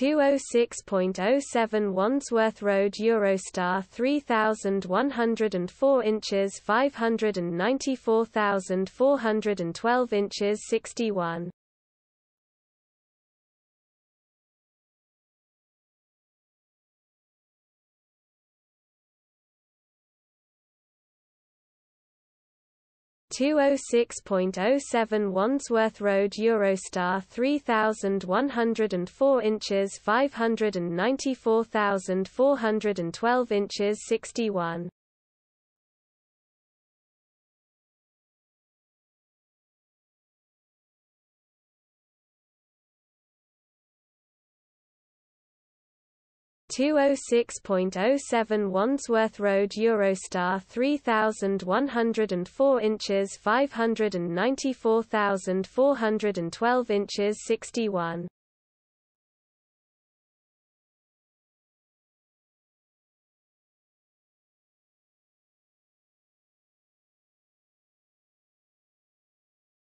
206.07 Wandsworth Road Eurostar 3104 inches 594,412 inches 61 206.07 Wandsworth Road Eurostar 3104 inches 594,412 inches 61 206.07 Wandsworth Road Eurostar 3104 inches 594,412 inches 61